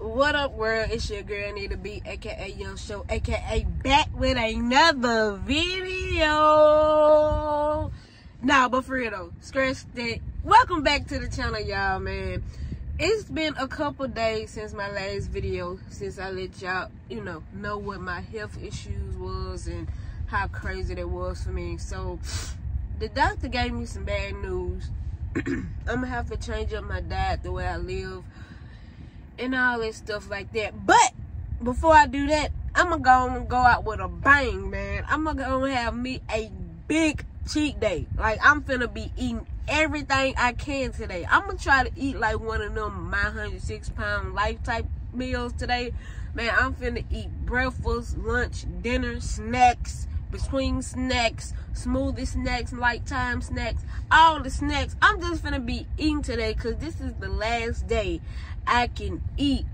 What up, world? It's your girl NitaB, aka Young Show, aka back with another video. Nah, but for real though, scratch that. Welcome back to the channel, y'all, man. It's been a couple days since my last video, since I let y'all, you know, know what my health issues was and how crazy that was for me. So, the doctor gave me some bad news. I'm gonna have to change up my diet, the way I live and all that stuff like that. But before I do that, I'm gonna go go out with a bang, man. I'm gonna go have me a big cheat day. Like I'm finna be eating everything I can today. I'm gonna try to eat like one of them my 106 pound life type meals today. Man, I'm finna eat breakfast, lunch, dinner, snacks, between snacks, smoothie snacks, light time snacks, all the snacks. I'm just gonna be eating today because this is the last day I can eat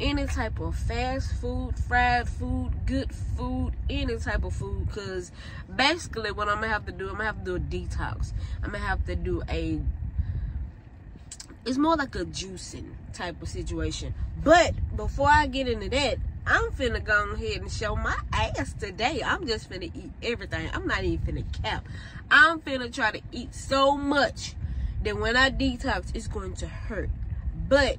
any type of fast food, fried food, good food, any type of food. Because basically, what I'm gonna have to do, I'm gonna have to do a detox. I'm gonna have to do a. It's more like a juicing type of situation. But before I get into that, I'm finna go ahead and show my ass today. I'm just finna eat everything. I'm not even finna cap. I'm finna try to eat so much that when I detox, it's going to hurt. But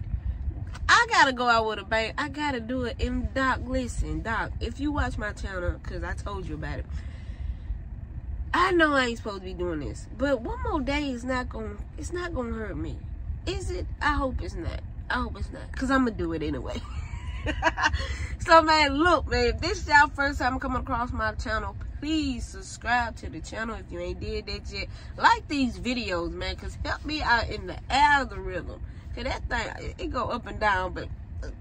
I gotta go out with a bang. I gotta do it. And Doc, listen, Doc, if you watch my channel, cause I told you about it. I know I ain't supposed to be doing this, but one more day is not gonna. It's not gonna hurt me, is it? I hope it's not. I hope it's not, cause I'm gonna do it anyway. so man, look, man, if this is your first time coming across my channel, please subscribe to the channel if you ain't did that yet. Like these videos, man, cause help me out in the algorithm. Cause that thing, it go up and down, but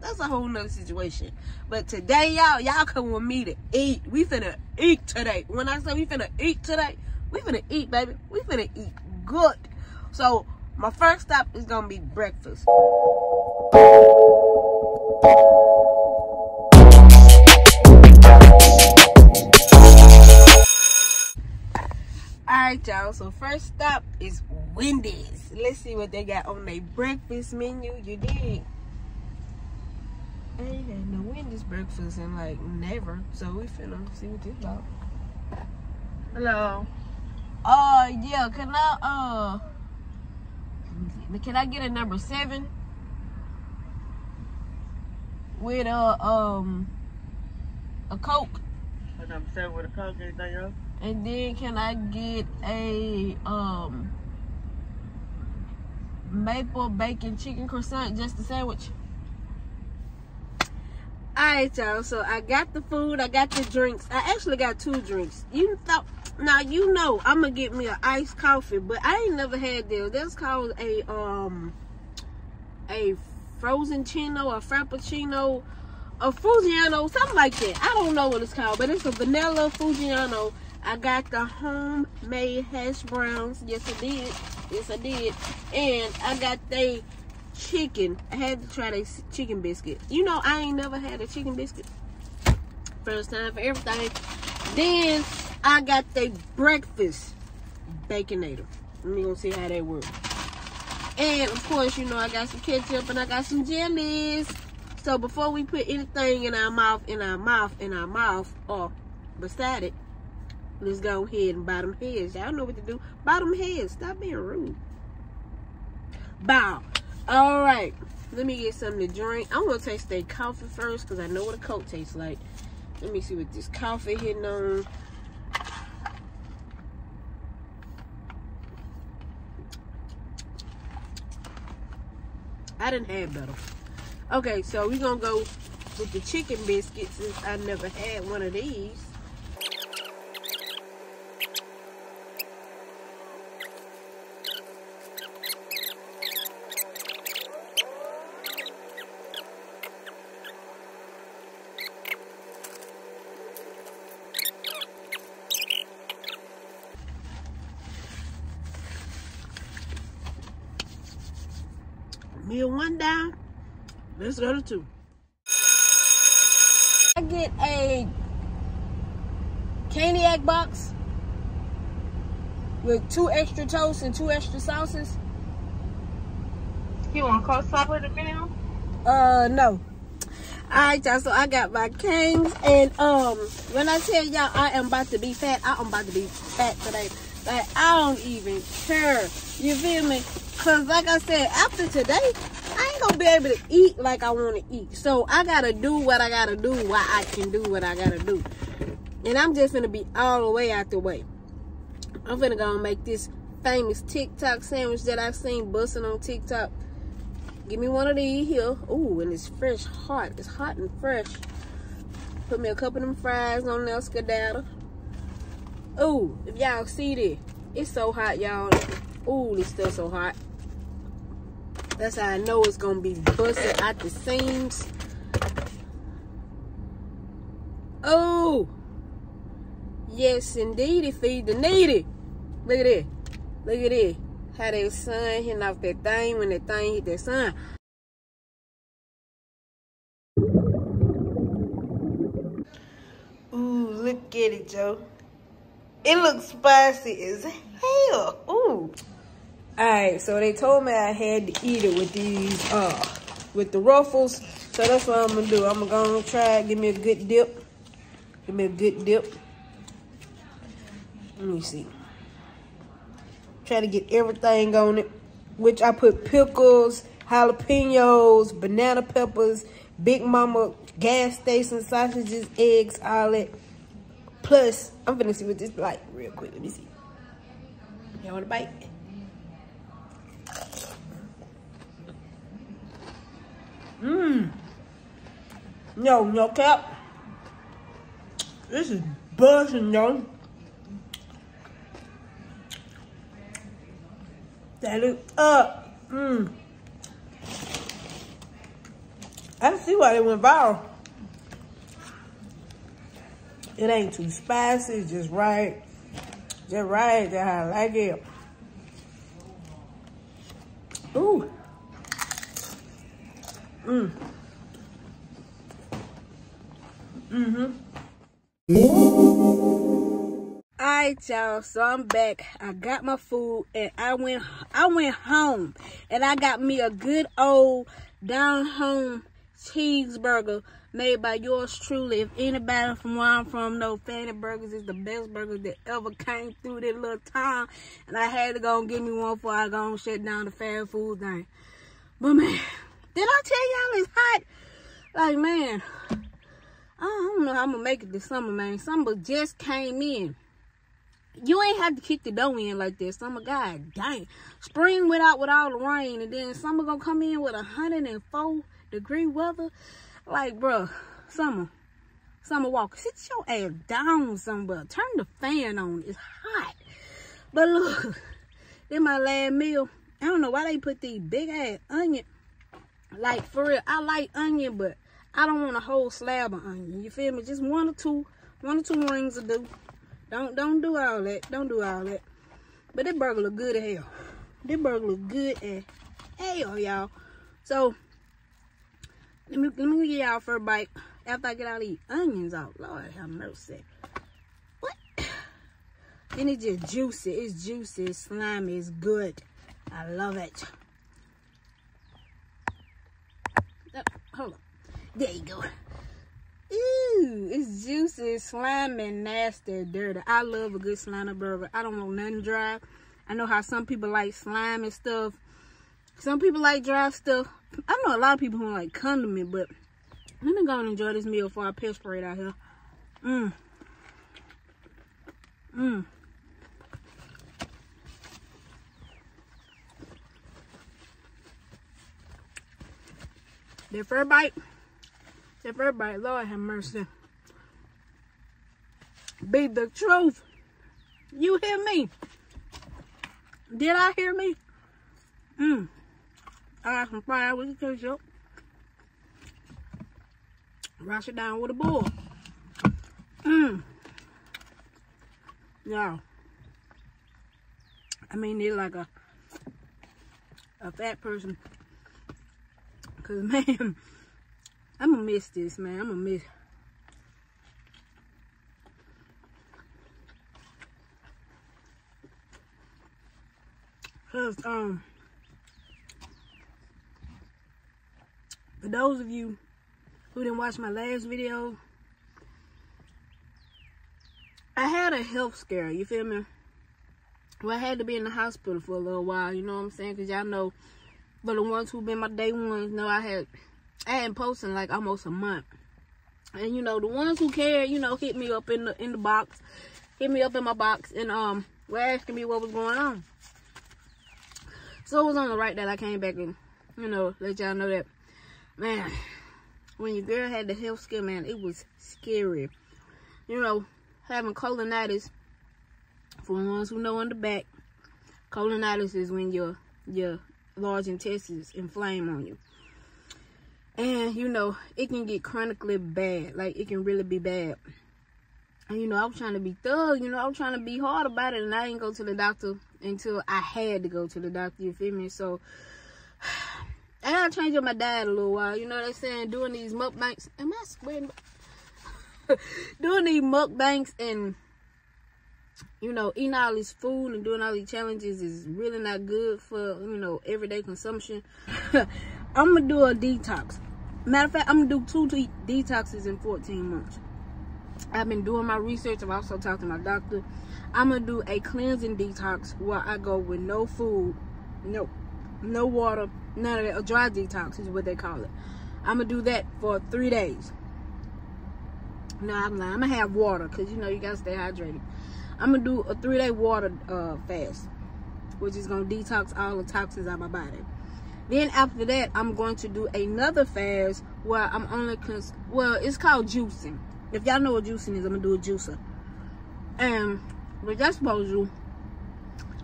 that's a whole nother situation. But today, y'all, y'all come with me to eat. We finna eat today. When I say we finna eat today, we finna eat, baby. We finna eat good. So my first stop is gonna be breakfast. Alright, y'all. So first stop is Wendy's. Let's see what they got on their breakfast menu. You did. I ain't had no Wendy's breakfast in like never. So we finna see what this about. Hello. Uh yeah, can I uh can I get a number seven? With a um a Coke. A number seven with a coke, anything else? And then can I get a um maple bacon chicken croissant, just a sandwich? Alright y'all, so I got the food, I got the drinks. I actually got two drinks. You thought now you know I'm gonna get me an iced coffee, but I ain't never had this. That's called a um a frozen chino, a frappuccino, a Fujiano, something like that. I don't know what it's called, but it's a vanilla Fujiano. I got the homemade hash browns. Yes, I did. Yes, I did. And I got the chicken. I had to try the chicken biscuit. You know, I ain't never had a chicken biscuit. First time for everything. Then I got the breakfast baconator. Let me go see how that works. And of course, you know, I got some ketchup and I got some jellies. So before we put anything in our mouth, in our mouth, in our mouth, or beside it, let's go ahead and bottom heads. Y'all know what to do. Bottom heads. Stop being rude. Bow. All right. Let me get something to drink. I'm going to taste the coffee first because I know what a Coke tastes like. Let me see what this coffee hitting on. I didn't have better. Okay, so we're going to go with the chicken biscuits since I never had one of these. Meal one down. Let's go two. I get a caniac box with two extra toasts and two extra sauces. You want coleslaw with it now? Uh, no. Alright, y'all. So I got my Cane's, and um, when I tell y'all I am about to be fat, I am about to be fat today. Like I don't even care. You feel me? Cause like I said, after today, ain't gonna be able to eat like I want to eat. So I gotta do what I gotta do while I can do what I gotta do. And I'm just gonna be all the way out the way. I'm gonna go and make this famous TikTok sandwich that I've seen busting on TikTok. Give me one of these here. Ooh, and it's fresh, hot. It's hot and fresh. Put me a couple of them fries on there, skedaddle. Ooh, if y'all see this, it's so hot, y'all. Ooh, this stuff so hot. That's how I know it's gonna be busted out the seams. Oh, yes, indeed, it feed the needy. Look at it. Look at it. How that sun hitting off that thing when that thing hit that sun. Ooh, look at it, Joe. It looks spicy as hell. Ooh. Alright, so they told me I had to eat it with these, uh, with the ruffles. So that's what I'm gonna do. I'm gonna try give me a good dip. Give me a good dip. Let me see. Try to get everything on it. Which I put pickles, jalapenos, banana peppers, Big Mama gas station sausages, eggs, all that. Plus, I'm gonna see what this like real quick. Let me see. Y'all want a bite? Mmm. No, no cap. This is buzzing, yo. That look up. Mmm. I see why they went viral. It ain't too spicy, just right. Just right, just how I like it. Ooh. Mmm. Mm-hmm. Alright y'all, so I'm back. I got my food and I went I went home and I got me a good old down home cheeseburger made by yours truly. If anybody from where I'm from know Fanny Burgers is the best burger that ever came through this little town. And I had to go and get me one before I go and shut down the fast food thing. But man, did I tell y'all it's hot? Like man, I don't know how I'm gonna make it this summer, man. Summer just came in. You ain't have to kick the dough in like this. Summer, god dang. Spring went out with all the rain, and then summer gonna come in with 104 degree weather. Like, bruh, summer, summer walker, sit your ass down somewhere. Turn the fan on. It's hot. But look, then my last meal. I don't know why they put these big ass onion. Like, for real, I like onion, but I don't want a whole slab of onion. You feel me? Just one or two, one or two rings will do. Don't don't do all that. Don't do all that. But this burger look good as hell. This burger look good as hell, y'all. So let me let me get y'all for a bite after I get all these onions out. Lord have mercy. What? And it's just juicy. It's juicy. It's slimy. It's good. I love it. Oh, hold on. There you go. Ooh, it's juicy, slimy, nasty, dirty. I love a good slimy burger. I don't want nothing dry. I know how some people like slime and stuff. Some people like dry stuff. I know a lot of people who like condiment, but let me go and enjoy this meal before I perspirate out here. Mmm. Mmm. The fur bite. Fur bite. Lord have mercy. Be the truth. You hear me? Did I hear me? Mmm. I got some fried with the ketchup. Wash it down with a bowl. Mmm. Yeah. I mean, they're like a a fat person. Cause man, I'm gonna miss this, man. I'm gonna miss. Cause um, for those of you who didn't watch my last video, I had a health scare, you feel me? Well, I had to be in the hospital for a little while, you know what I'm saying? Because y'all know, for the ones who've been my day ones, know I had, I hadn't posted like almost a month. And, you know, the ones who care, you know, hit me up in the in the box, hit me up in my box, and um, were asking me what was going on. So it was on the right that I came back and, you know, let y'all know that, man, when your girl had the health scare, man, it was scary. You know, having colonitis, for the ones who know on the back, colonitis is when your your large intestines inflame on you. And, you know, it can get chronically bad. Like, it can really be bad. And, you know, I was trying to be thug. You know, I was trying to be hard about it. And I didn't go to the doctor until I had to go to the doctor. You feel me? So, I gotta change up my diet a little while. You know what I'm saying? Doing these mukbangs. Am I sweating? doing these mukbangs and you know, eating all this food and doing all these challenges is really not good for, you know, everyday consumption. I'm to do a detox. Matter of fact, I'm to do two de detoxes in 14 months. I've been doing my research. I've also talked to my doctor. I'm to do a cleansing detox where I go with no food, no, no water, none of that. A dry detox is what they call it. I'm to do that for three days. No, I'm lying. I'm to have water because, you know, you got to stay hydrated. I'm gonna do a three day water uh, fast, which is gonna detox all the toxins out of my body. Then after that, I'm going to do another fast where I'm only cons well, it's called juicing. If y'all know what juicing is, I'm gonna do a juicer. And what that's supposed to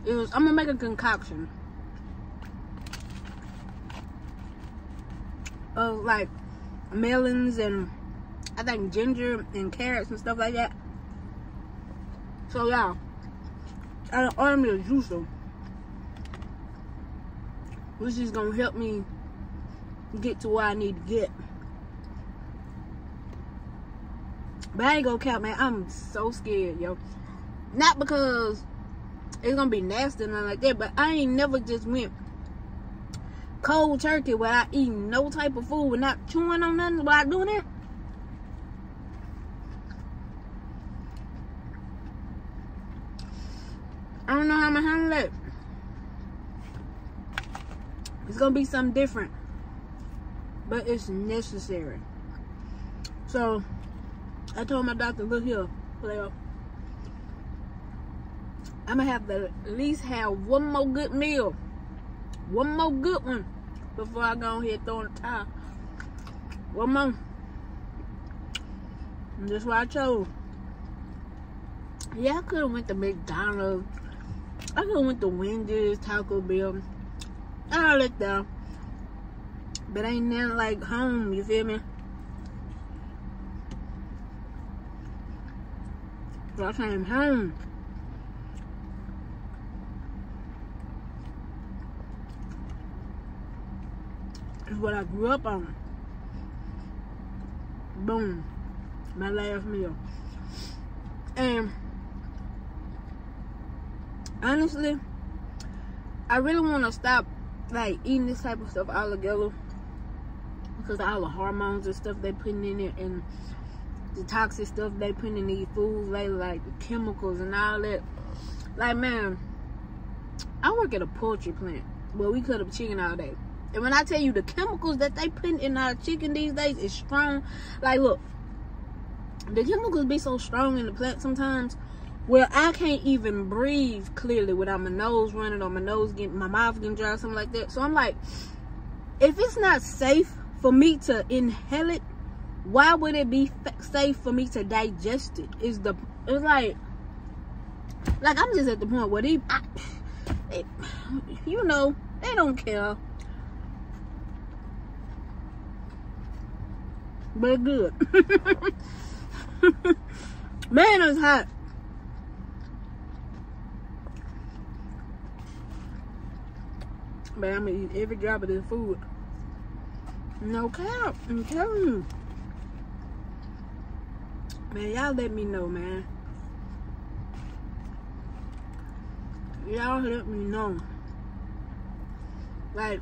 is I'm gonna make a concoction of like melons and I think ginger and carrots and stuff like that. So yeah, I ordered me a juicer, which is gonna help me get to where I need to get. But I ain't gonna count, man. I'm so scared, yo. Not because it's gonna be nasty and like that, but I ain't never just went cold turkey without eating no type of food, without chewing on nothing while doing it. I don't know how I'm gonna handle it. It's gonna be something different. But it's necessary. So I told my doctor, look here. I'm gonna have to at least have one more good meal. One more good one before I go ahead and throw in the towel. One more. And that's what I chose. Yeah, I could have went to McDonald's I could have went to Wendy's, Taco Bell, all that stuff. But ain't nothing like home, you feel me? So I came home. It's what I grew up on. Boom. My last meal. And honestly, I really want to stop like eating this type of stuff altogether because all the hormones and stuff they putting in it and the toxic stuff they putting in these foods like like the chemicals and all that. Like man, I work at a poultry plant where we cut up chicken all day. And when I tell you the chemicals that they put in our chicken these days is strong. Like look, the chemicals be so strong in the plant sometimes well, I can't even breathe clearly without my nose running or my nose getting, my mouth getting dry, or something like that. So I'm like, if it's not safe for me to inhale it, why would it be safe for me to digest it? Is the it's like, like I'm just at the point where they, I, it, you know, they don't care. But good. Man, it's hot. But I'm gonna eat every drop of this food. No cap, I'm telling you. Man, y'all let me know, man. Y'all let me know. Like,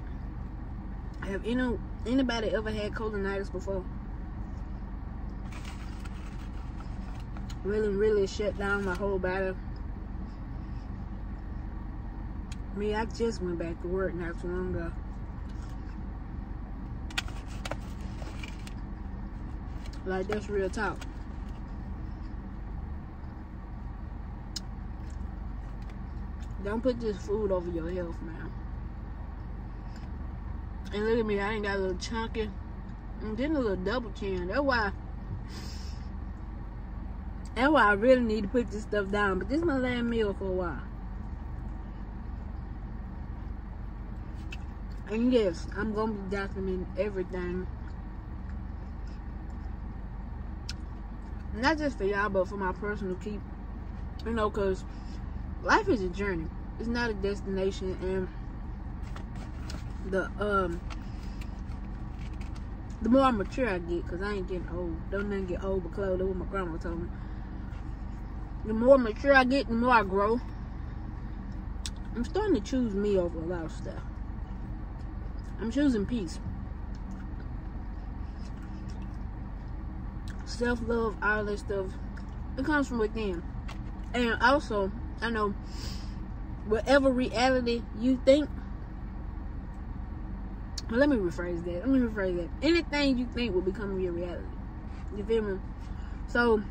have any anybody ever had colonitis before? Really, really shut down my whole body. Me, I just went back to work not too long ago. Like, that's real talk. Don't put this food over your health, man. And look at me, I ain't got a little chunky. I'm getting a little double chin. That's why. That's why I really need to put this stuff down. But this is my last meal for a while. And yes, I'm gonna be documenting everything. Not just for y'all, but for my personal keep. You know, cause life is a journey. It's not a destination and the um the more mature I get, cause I ain't getting old. Don't nothing get old but clothes. That's what my grandma told me. The more mature I get, the more I grow. I'm starting to choose me over a lot of stuff. I'm choosing peace. Self love, all that stuff. It comes from within. And also, I know whatever reality you think well, let me rephrase that. Let me rephrase that. Anything you think will become your reality. You feel me? So,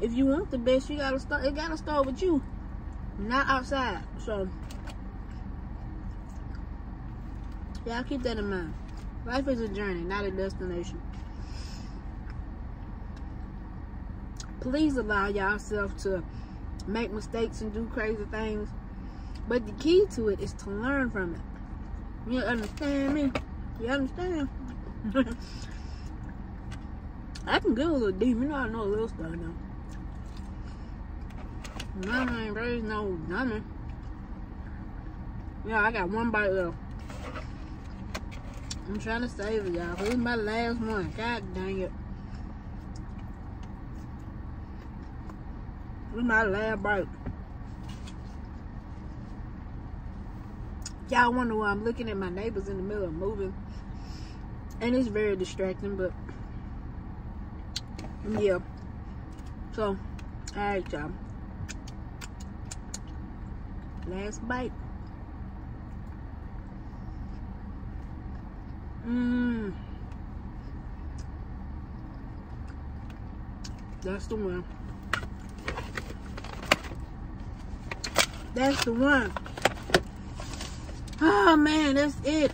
if you want the best, you gotta start. It gotta start with you, not outside. So, yeah, keep that in mind. Life is a journey, not a destination. Please allow yourself to make mistakes and do crazy things. But the key to it is to learn from it. You understand me? You understand? I can get a little deep. You know I know a little stuff now. Mama ain't raised no nothing. Yeah, I got one bite left. I'm trying to save it, y'all. This is my last one. God dang it. This is my last bite. Y'all wonder why I'm looking at my neighbors in the middle of moving and it's very distracting but yeah so all right y'all last bite mmm that's the one that's the one oh man that's it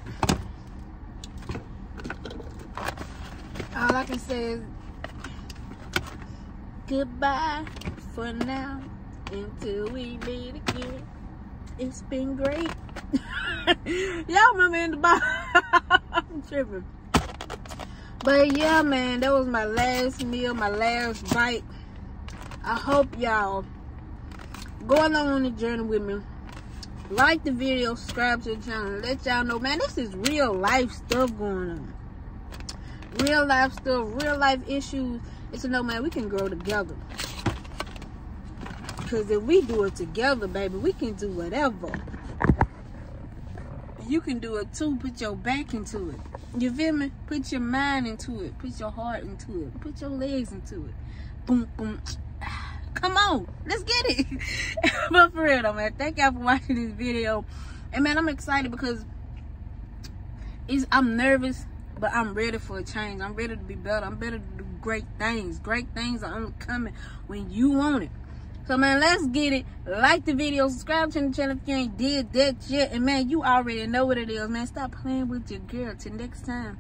all I can say is goodbye for now until we meet again. It's been great. Y'all remember in the bottom? I'm tripping. But yeah, man, that was my last meal, my last bite. I hope y'all go along on the journey with me. Like the video, subscribe to the channel, let y'all know, man, this is real life stuff going on real life stuff, real life issues, it's a no, man, we can grow together. Because if we do it together, baby, we can do whatever. You can do it too. Put your back into it. You feel me? Put your mind into it. Put your heart into it. Put your legs into it. Boom, boom. Come on. Let's get it. but for real though, man. Thank y'all for watching this video. And man, I'm excited because it's, I'm nervous but I'm ready for a change. I'm ready to be better. I'm ready to do great things. Great things are only coming when you want it. So, man, let's get it. Like the video. Subscribe to the channel if you ain't did that yet. And, man, you already know what it is, man. Stop playing with your girl. Till next time.